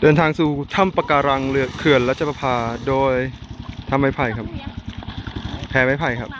เดินทางสู่ถ้ำปะการังเรือเขื่อนรัชประภาโดยทำไม้ไผ่ครับ แพไม้ไผ่ครับ